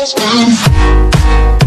always been.